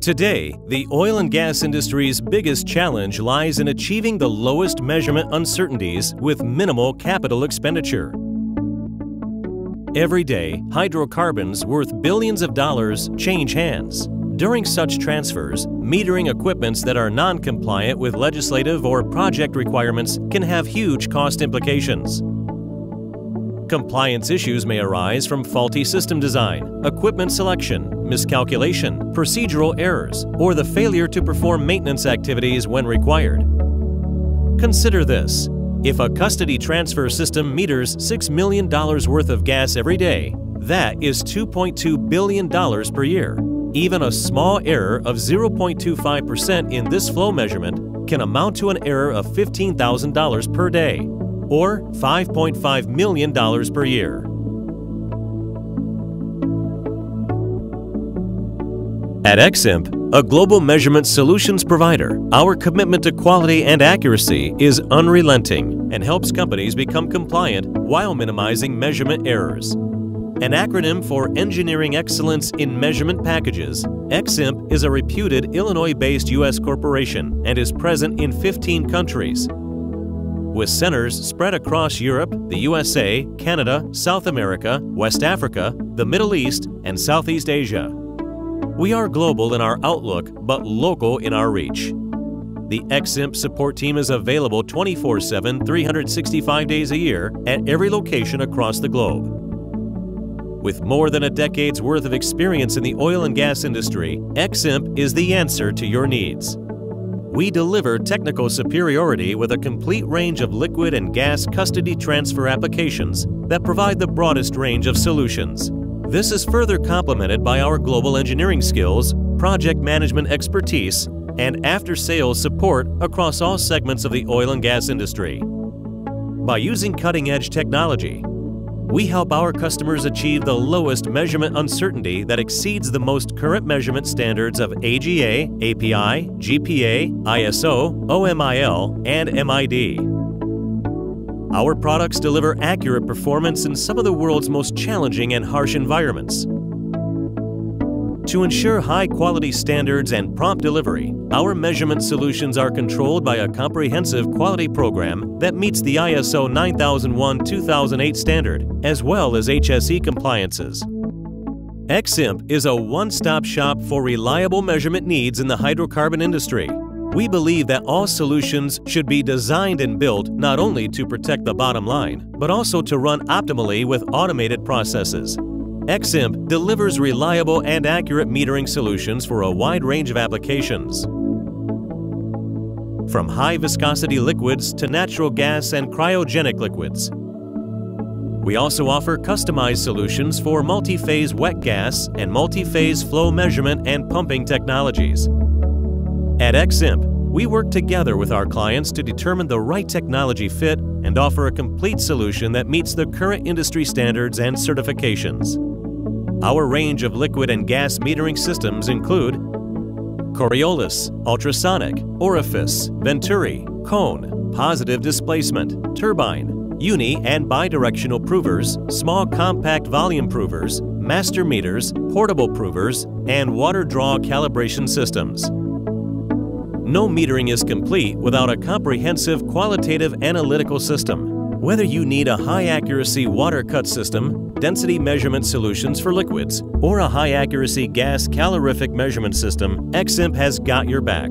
Today, the oil and gas industry's biggest challenge lies in achieving the lowest measurement uncertainties with minimal capital expenditure. Every day, hydrocarbons worth billions of dollars change hands. During such transfers, metering equipments that are non-compliant with legislative or project requirements can have huge cost implications. Compliance issues may arise from faulty system design, equipment selection, miscalculation, procedural errors, or the failure to perform maintenance activities when required. Consider this. If a custody transfer system meters $6 million worth of gas every day, that is $2.2 billion per year. Even a small error of 0.25% in this flow measurement can amount to an error of $15,000 per day, or $5.5 million per year. At EXIMP, a global measurement solutions provider, our commitment to quality and accuracy is unrelenting and helps companies become compliant while minimizing measurement errors. An acronym for Engineering Excellence in Measurement Packages, EXIMP is a reputed Illinois-based U.S. corporation and is present in 15 countries. With centers spread across Europe, the USA, Canada, South America, West Africa, the Middle East, and Southeast Asia. We are global in our outlook, but local in our reach. The EXIMP support team is available 24-7, 365 days a year at every location across the globe. With more than a decade's worth of experience in the oil and gas industry, EXIMP is the answer to your needs. We deliver technical superiority with a complete range of liquid and gas custody transfer applications that provide the broadest range of solutions. This is further complemented by our global engineering skills, project management expertise, and after-sales support across all segments of the oil and gas industry. By using cutting-edge technology, we help our customers achieve the lowest measurement uncertainty that exceeds the most current measurement standards of AGA, API, GPA, ISO, OIML, and MID. Our products deliver accurate performance in some of the world's most challenging and harsh environments. To ensure high quality standards and prompt delivery, our measurement solutions are controlled by a comprehensive quality program that meets the ISO 9001-2008 standard, as well as HSE compliances. EXIMP is a one-stop shop for reliable measurement needs in the hydrocarbon industry. We believe that all solutions should be designed and built not only to protect the bottom line, but also to run optimally with automated processes. EXIMP delivers reliable and accurate metering solutions for a wide range of applications. From high viscosity liquids to natural gas and cryogenic liquids. We also offer customized solutions for multi-phase wet gas and multi-phase flow measurement and pumping technologies. At EXIMP, we work together with our clients to determine the right technology fit and offer a complete solution that meets the current industry standards and certifications. Our range of liquid and gas metering systems include Coriolis, ultrasonic, orifice, venturi, cone, positive displacement, turbine, uni and bidirectional provers, small compact volume provers, master meters, portable provers, and water draw calibration systems. No metering is complete without a comprehensive qualitative analytical system. Whether you need a high-accuracy water cut system, density measurement solutions for liquids, or a high-accuracy gas calorific measurement system, EXIMP has got your back.